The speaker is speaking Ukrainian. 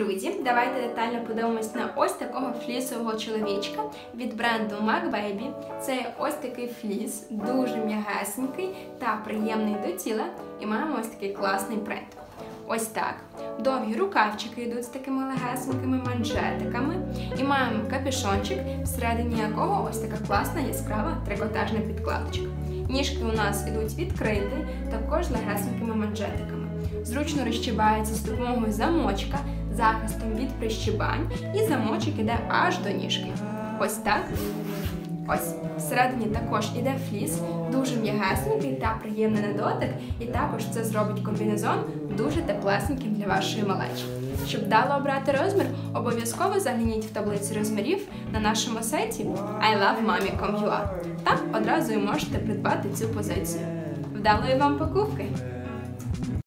Друзі, давайте детально подивимось на ось такого флісового чоловічка від бренду Mac Baby. Це ось такий фліс, дуже м'ягесенький та приємний до тіла. І маємо ось такий класний принт. Ось так. Довгі рукавчики йдуть з такими легесенькими манжетиками. І маємо капюшончик, всередині якого ось така класна яскрава трикотажна підкладочка. Ніжки у нас ідуть відкриті, також легесенькими манжетиками. Зручно розчібається з допомогою замочка, захистом від прищибань, і замочок іде аж до ніжки. Ось так. Ось всередині також іде фліс, дуже м'ягесенький та приємний на дотик, і також це зробить комбінезон дуже теплесеньким для вашої малечі. Щоб вдало обрати розмір, обов'язково загляніть в таблицю розмірів на нашому сайті ilovemami.com.ua. Там одразу і можете придбати цю позицію. Вдалої вам покупки!